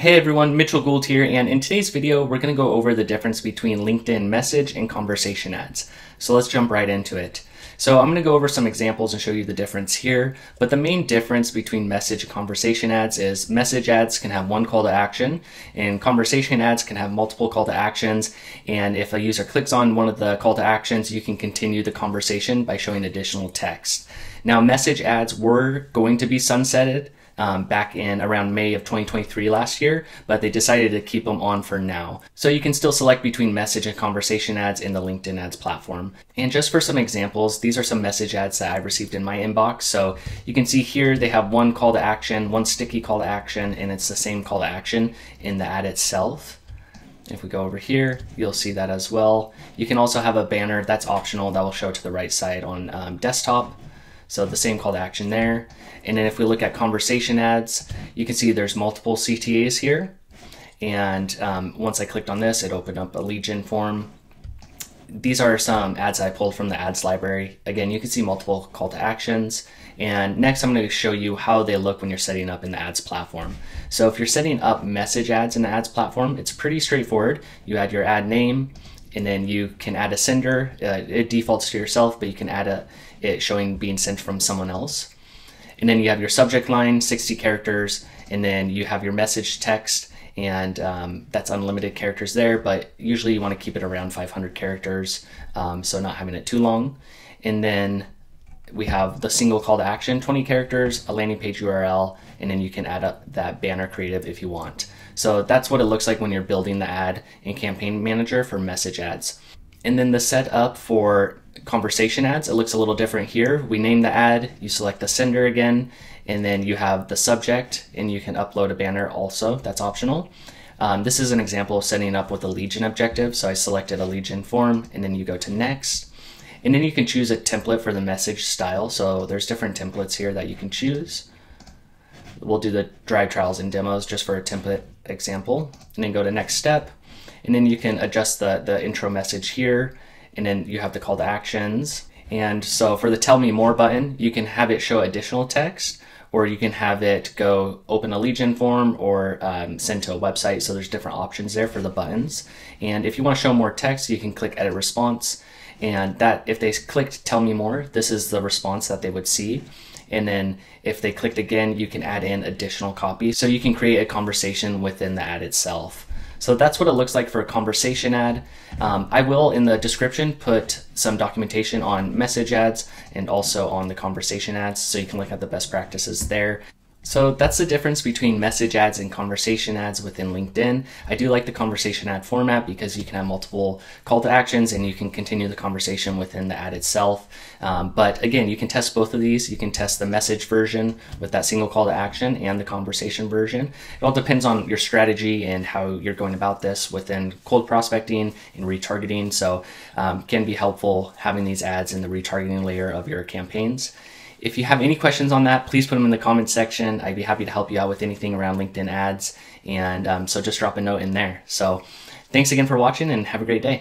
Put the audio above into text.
Hey everyone, Mitchell Gould here, and in today's video, we're going to go over the difference between LinkedIn message and conversation ads. So let's jump right into it. So I'm going to go over some examples and show you the difference here, but the main difference between message and conversation ads is message ads can have one call to action, and conversation ads can have multiple call to actions, and if a user clicks on one of the call to actions, you can continue the conversation by showing additional text. Now, message ads were going to be sunsetted, um, back in around May of 2023 last year, but they decided to keep them on for now. So you can still select between message and conversation ads in the LinkedIn ads platform. And just for some examples, these are some message ads that I've received in my inbox. So you can see here they have one call to action, one sticky call to action, and it's the same call to action in the ad itself. If we go over here, you'll see that as well. You can also have a banner that's optional that will show to the right side on um, desktop. So the same call to action there. And then if we look at conversation ads, you can see there's multiple CTAs here. And um, once I clicked on this, it opened up a lead gen form. These are some ads I pulled from the ads library. Again, you can see multiple call to actions. And next, I'm going to show you how they look when you're setting up in the ads platform. So if you're setting up message ads in the ads platform, it's pretty straightforward. You add your ad name, and then you can add a sender. Uh, it defaults to yourself, but you can add a it showing being sent from someone else. And then you have your subject line, 60 characters, and then you have your message text, and um, that's unlimited characters there, but usually you want to keep it around 500 characters, um, so not having it too long. And then we have the single call to action, 20 characters, a landing page URL, and then you can add up that banner creative if you want. So that's what it looks like when you're building the ad in Campaign Manager for message ads. And then the setup for conversation ads, it looks a little different here. We name the ad, you select the sender again, and then you have the subject, and you can upload a banner also, that's optional. Um, this is an example of setting up with a Lead Gen objective. So I selected a Lead Gen form, and then you go to next. And then you can choose a template for the message style. So there's different templates here that you can choose. We'll do the drive trials and demos just for a template example. And then go to next step and then you can adjust the, the intro message here, and then you have the call to actions. And so for the tell me more button, you can have it show additional text, or you can have it go open a gen form or um, send to a website. So there's different options there for the buttons. And if you want to show more text, you can click edit response. And that if they clicked tell me more, this is the response that they would see. And then if they clicked again, you can add in additional copy. So you can create a conversation within the ad itself. So that's what it looks like for a conversation ad. Um, I will in the description put some documentation on message ads and also on the conversation ads so you can look at the best practices there. So that's the difference between message ads and conversation ads within LinkedIn. I do like the conversation ad format because you can have multiple call to actions and you can continue the conversation within the ad itself. Um, but again, you can test both of these. You can test the message version with that single call to action and the conversation version. It all depends on your strategy and how you're going about this within cold prospecting and retargeting. So um, can be helpful having these ads in the retargeting layer of your campaigns. If you have any questions on that, please put them in the comments section. I'd be happy to help you out with anything around LinkedIn ads. And um, so just drop a note in there. So thanks again for watching and have a great day.